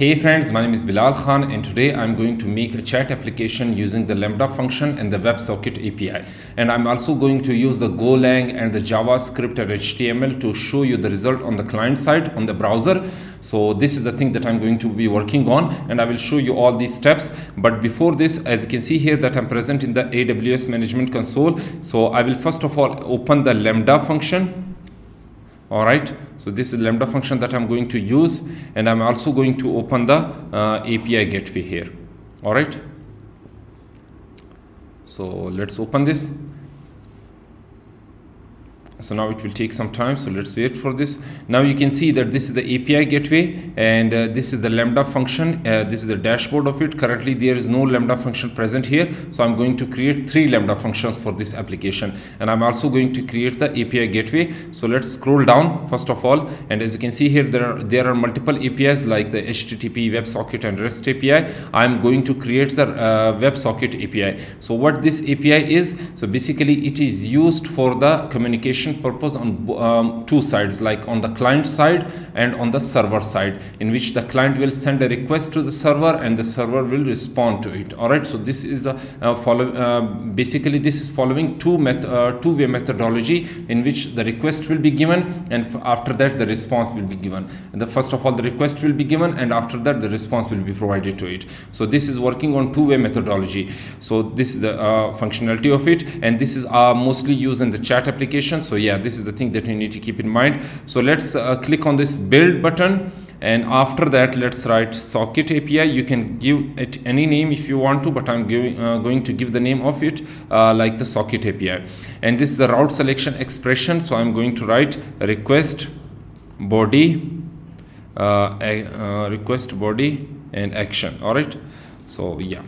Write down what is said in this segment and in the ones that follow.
Hey friends, my name is Bilal Khan and today I'm going to make a chat application using the Lambda function and the WebSocket API. And I'm also going to use the Golang and the JavaScript and HTML to show you the result on the client side on the browser. So this is the thing that I'm going to be working on and I will show you all these steps. But before this, as you can see here that I'm present in the AWS Management Console. So I will first of all open the Lambda function all right. So this is lambda function that i'm going to use and i'm also going to open the uh, api gateway here. All right. So let's open this so now it will take some time so let's wait for this. Now you can see that this is the api gateway and uh, this is the lambda function uh, this is the dashboard of it. Currently there is no lambda function present here so i'm going to create three lambda functions for this application. And i'm also going to create the api gateway. So let's scroll down first of all. And as you can see here there are there are multiple apis like the http websocket and rest api i'm going to create the uh, websocket api so what this api is so basically it is used for the communication purpose on um, two sides like on the client side and on the server side in which the client will send a request to the server and the server will respond to it. All right so this is the uh, follow uh, basically this is following two met uh, two way methodology in which the request will be given and after that the response will be given. And the first of all the request will be given and after that the response will be provided to it. So this is working on two way methodology. So this is the uh, functionality of it and this is uh, mostly used in the chat application. So yeah this is the thing that you need to keep in mind. So let's uh, click on this build button and after that let's write socket api you can give it any name if you want to but i'm giving, uh, going to give the name of it uh, like the socket api and this is the route selection expression so i'm going to write request body uh, uh, request body and action. All right? So yeah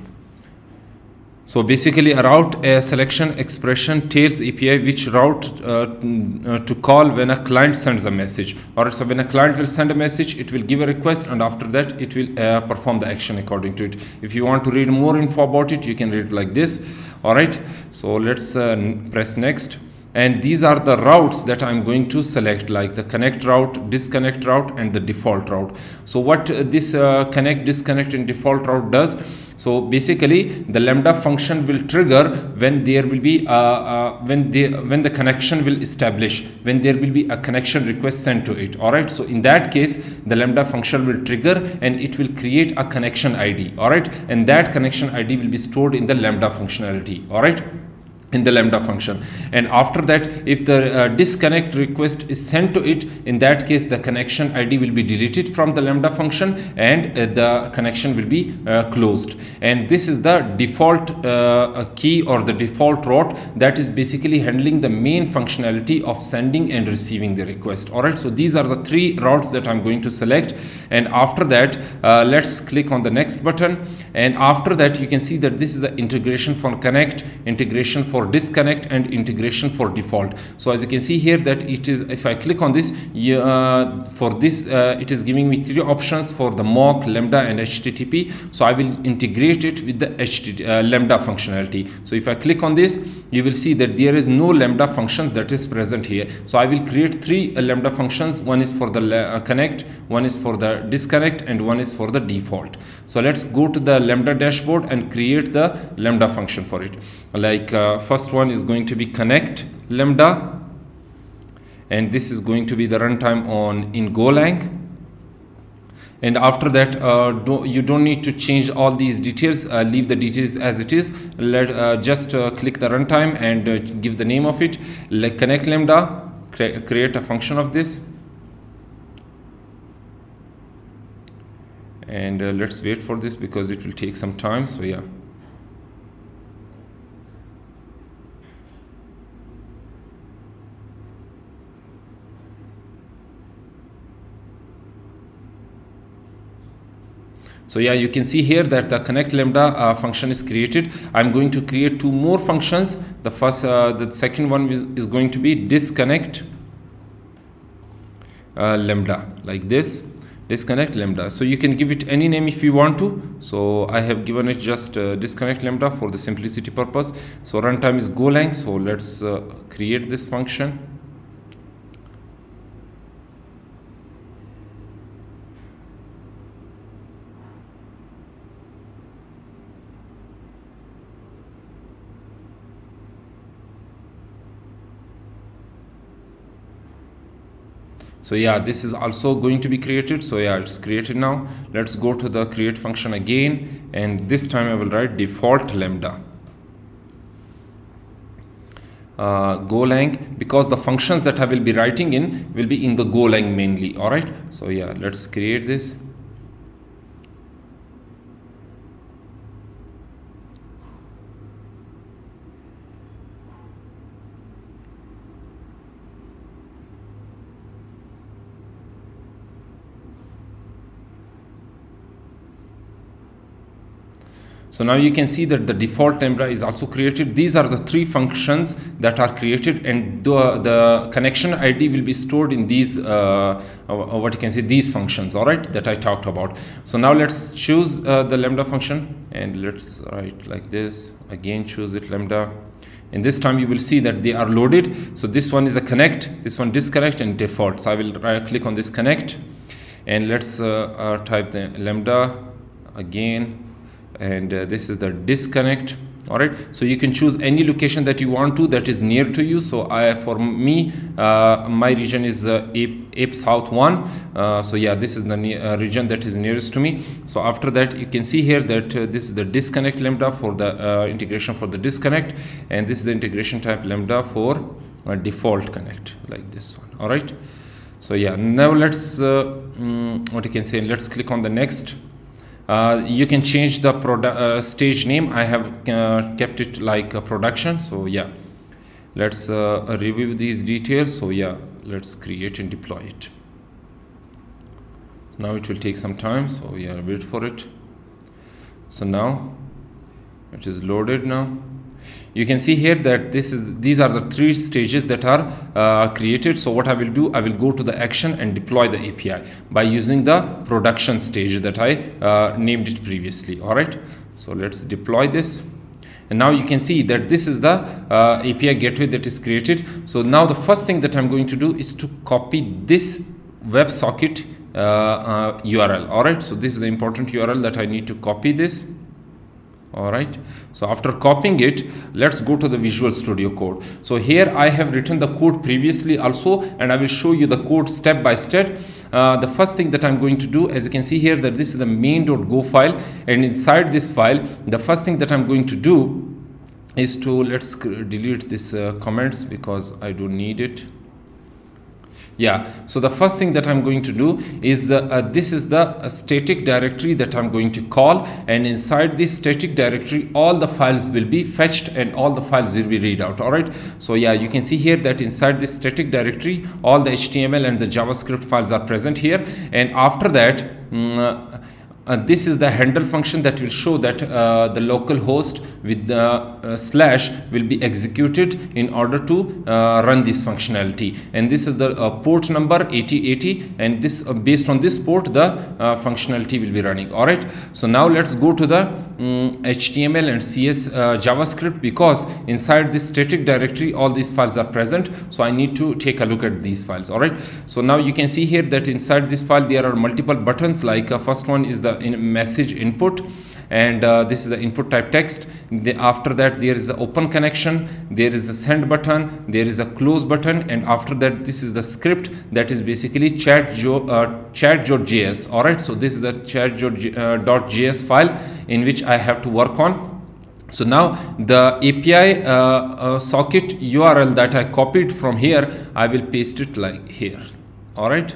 so basically a route a selection expression tells API which route uh, uh, to call when a client sends a message. or so when a client will send a message, it will give a request and after that it will uh, perform the action according to it. If you want to read more info about it, you can read like this. Alright, so let's uh, press next and these are the routes that I'm going to select like the connect route, disconnect route and the default route. So what this uh, connect, disconnect and default route does, so basically the lambda function will trigger when there will be uh, uh, when the when the connection will establish when there will be a connection request sent to it. All right so in that case the lambda function will trigger and it will create a connection id all right and that connection id will be stored in the lambda functionality. All right in the lambda function. And after that if the uh, disconnect request is sent to it in that case the connection id will be deleted from the lambda function and uh, the connection will be uh, closed. And this is the default uh, key or the default route that is basically handling the main functionality of sending and receiving the request. All right so these are the three routes that i'm going to select. And after that uh, let's click on the next button. And after that you can see that this is the integration for connect integration for for disconnect and integration for default. So as you can see here that it is if i click on this uh, for this uh, it is giving me three options for the mock lambda and http so i will integrate it with the HTTP, uh, lambda functionality. So if i click on this you will see that there is no lambda functions that is present here. So i will create three uh, lambda functions. One is for the uh, connect one is for the disconnect and one is for the default. So let's go to the lambda dashboard and create the lambda function for it. Like uh, first one is going to be connect lambda and this is going to be the runtime on in golang. And after that uh, do, you don't need to change all these details uh, leave the details as it is. Let uh, just uh, click the runtime and uh, give the name of it. Like connect lambda cre create a function of this. And uh, let's wait for this because it will take some time so yeah So yeah, you can see here that the connect lambda uh, function is created. I'm going to create two more functions. The first, uh, the second one is, is going to be disconnect uh, lambda like this. Disconnect lambda. So you can give it any name if you want to. So i have given it just uh, disconnect lambda for the simplicity purpose. So runtime is golang. So let's uh, create this function so yeah this is also going to be created. So yeah it's created now. Let's go to the create function again. And this time I will write default lambda. Uh, Golang because the functions that I will be writing in will be in the Golang mainly. Alright so yeah let's create this So now you can see that the default lambda is also created. These are the three functions that are created and the, the connection ID will be stored in these, uh, uh, what you can say, these functions, all right, that I talked about. So now let's choose uh, the lambda function and let's write like this. Again, choose it lambda. And this time you will see that they are loaded. So this one is a connect, this one disconnect and default. So I will right click on this connect and let's uh, uh, type the lambda again and uh, this is the disconnect. All right so you can choose any location that you want to that is near to you. So i for me uh, my region is uh, ape, ape south 1 uh, so yeah this is the uh, region that is nearest to me. So after that you can see here that uh, this is the disconnect lambda for the uh, integration for the disconnect. And this is the integration type lambda for default connect like this one. All right so yeah now let's mm, what you can say let's click on the next uh, you can change the product uh, stage name. I have uh, kept it like a production. So yeah. Let's uh, review these details. So yeah. Let's create and deploy it. So now it will take some time. So yeah. Wait for it. So now it is loaded now you can see here that this is these are the three stages that are uh, created. So what I will do I will go to the action and deploy the API by using the production stage that I uh, named it previously. All right? So let's deploy this. And now you can see that this is the uh, API gateway that is created. So now the first thing that I'm going to do is to copy this WebSocket URL uh, all right? So this is the important URL that I need to copy this all right so after copying it let's go to the visual studio code. So here i have written the code previously also and i will show you the code step by step. Uh, the first thing that i'm going to do as you can see here that this is the main.go file and inside this file the first thing that i'm going to do is to let's delete this uh, comments because i don't need it yeah. So the first thing that i'm going to do is the, uh, this is the uh, static directory that i'm going to call and inside this static directory all the files will be fetched and all the files will be read out. All right? So yeah you can see here that inside this static directory all the html and the javascript files are present here. And after that mm, uh, this is the handle function that will show that uh, the local host with the uh, slash will be executed in order to uh, run this functionality. And this is the uh, port number 8080 and this uh, based on this port the functionality will be running. All right so now let's go to the um, mm, html and cs javascript because inside this static directory all these files are present. So i need to take a look at these files all right? So now you can see here that inside this file there are multiple buttons. Like first one is the message input and uh, this is the input type text. The, after that there is the open connection there is a send button there is a close button and after that this is the script that is basically chat uh, chat.js all right so this is the chat.js uh, file in which i have to work on. So now the API uh, uh, socket URL that I copied from here, I will paste it like here. All right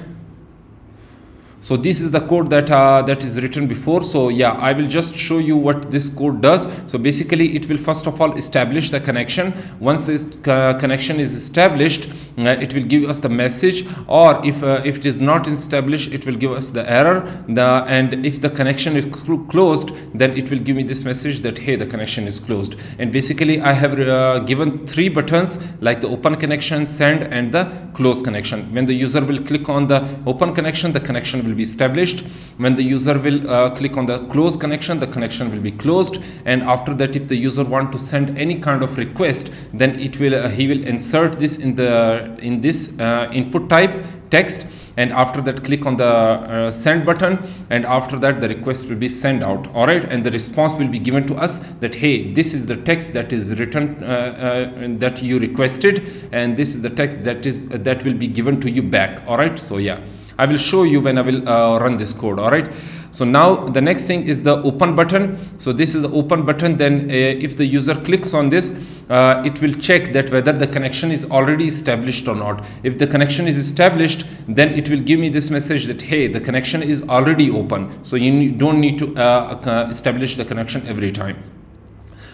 so this is the code that uh, that is written before. So yeah i will just show you what this code does. So basically it will first of all establish the connection. Once this uh, connection is established uh, it will give us the message. Or if uh, if it is not established it will give us the error. The and if the connection is cl closed then it will give me this message that hey the connection is closed. And basically i have uh, given three buttons like the open connection send and the close connection. When the user will click on the open connection the connection will be established. When the user will uh, click on the close connection the connection will be closed. And after that if the user want to send any kind of request then it will uh, he will insert this in the in this uh, input type text. And after that click on the uh, send button. And after that the request will be sent out. All right and the response will be given to us that hey this is the text that is written uh, uh, that you requested. And this is the text that is that will be given to you back. All right so yeah I will show you when I will uh, run this code all right so now the next thing is the open button. So this is the open button then uh, if the user clicks on this uh, it will check that whether the connection is already established or not. If the connection is established then it will give me this message that hey the connection is already open. So you don't need to uh, establish the connection every time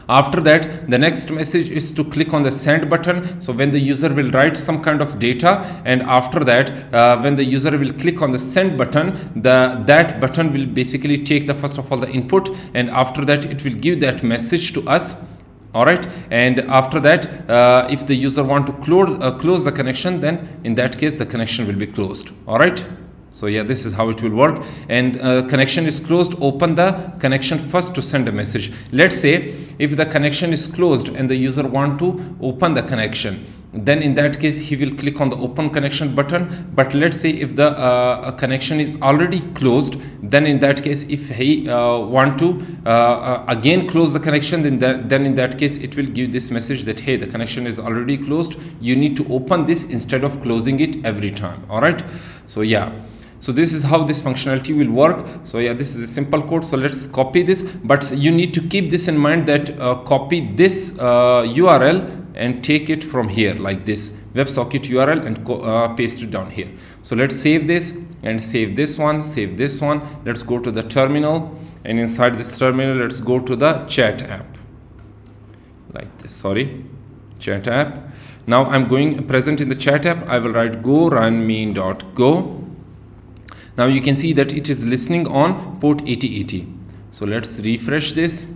after that the next message is to click on the send button. So when the user will write some kind of data and after that uh, when the user will click on the send button the that button will basically take the first of all the input and after that it will give that message to us. All right? And after that uh, if the user want to close uh, close the connection then in that case the connection will be closed. All right so yeah this is how it will work. And uh, connection is closed. Open the connection first to send a message. Let's say if the connection is closed and the user want to open the connection then in that case he will click on the open connection button. But let's say if the uh, connection is already closed then in that case if he uh, want to uh, uh again close the connection then that, then in that case it will give this message that hey the connection is already closed. You need to open this instead of closing it every time. All right? So yeah so this is how this functionality will work. So yeah this is a simple code. So let's copy this. But you need to keep this in mind that uh, copy this uh, url and take it from here like this websocket url and uh, paste it down here. So let's save this and save this one save this one. Let's go to the terminal. And inside this terminal let's go to the chat app. Like this sorry. Chat app. Now i'm going present in the chat app. I will write go run main.go now you can see that it is listening on port 8080 so let's refresh this.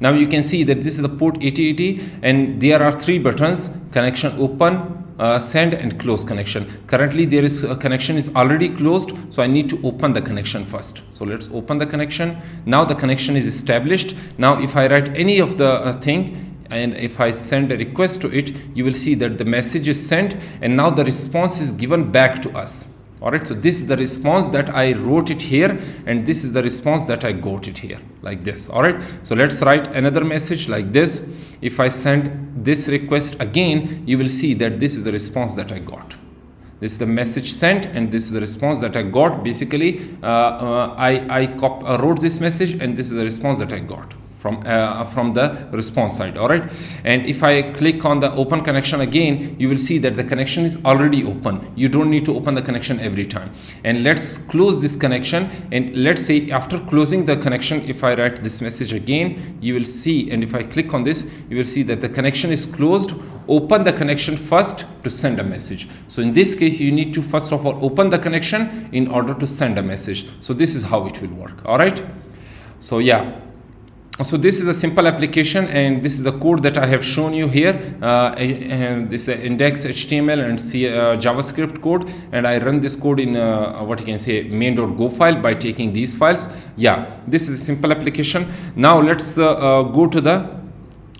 Now you can see that this is the port 8080 and there are three buttons connection open uh, send and close connection. Currently there is a connection is already closed so i need to open the connection first. So let's open the connection. Now the connection is established. Now if i write any of the uh, thing and if I send a request to it you will see that the message is sent and now the response is given back to us all right so this is the response that i wrote it here and this is the response that i got it here like this. All right so let's write another message like this. If i send this request again you will see that this is the response that i got. This is the message sent and this is the response that i got. Basically uh, uh, i i uh, wrote this message and this is the response that i got from uh, from the response side all right? And if i click on the open connection again you will see that the connection is already open. You don't need to open the connection every time. And let's close this connection. And let's say after closing the connection if i write this message again you will see and if i click on this you will see that the connection is closed. Open the connection first to send a message. So in this case you need to first of all open the connection in order to send a message. So this is how it will work all right? So yeah so this is a simple application and this is the code that I have shown you here uh, and this index HTML and C, uh, JavaScript code. And I run this code in uh, what you can say main.go file by taking these files. Yeah this is a simple application. Now let's uh, uh, go to the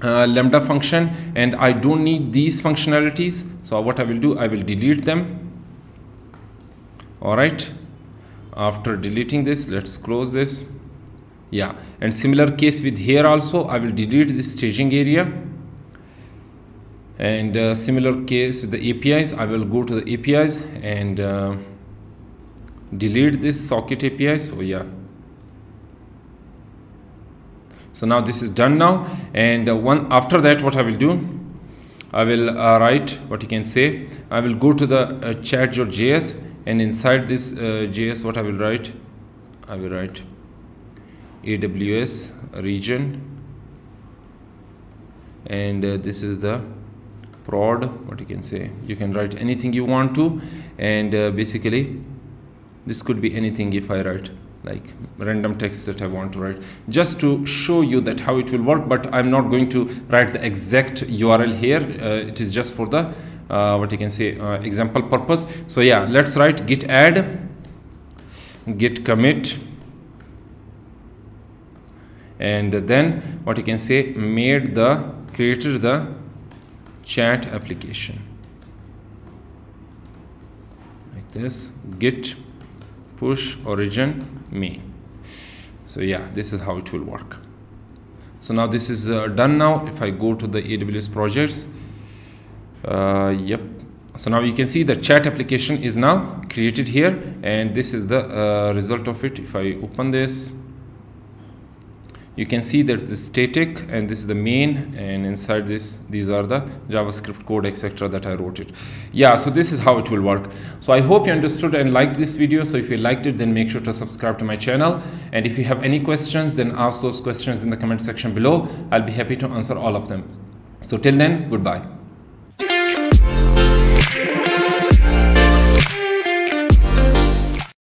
uh, lambda function. And I don't need these functionalities. So what I will do I will delete them. All right. After deleting this let's close this yeah. And similar case with here also I will delete this staging area. And uh, similar case with the APIs I will go to the APIs and uh, delete this socket API so yeah. So now this is done now. And uh, one after that what I will do I will uh, write what you can say. I will go to the uh, chat.js and inside this uh, JS what I will write? I will write AWS region. And uh, this is the prod what you can say. You can write anything you want to. And uh, basically this could be anything if I write like random text that I want to write. Just to show you that how it will work but I'm not going to write the exact URL here. Uh, it is just for the uh, what you can say uh, example purpose. So yeah let's write git add git commit and then what you can say made the created the chat application. Like this git push origin main so yeah this is how it will work. So now this is uh, done now. If i go to the aws projects uh, yep. So now you can see the chat application is now created here. And this is the uh, result of it. If i open this you can see that the static and this is the main and inside this these are the javascript code etc that i wrote it. Yeah so this is how it will work. So i hope you understood and liked this video. So if you liked it then make sure to subscribe to my channel. And if you have any questions then ask those questions in the comment section below. I'll be happy to answer all of them. So till then goodbye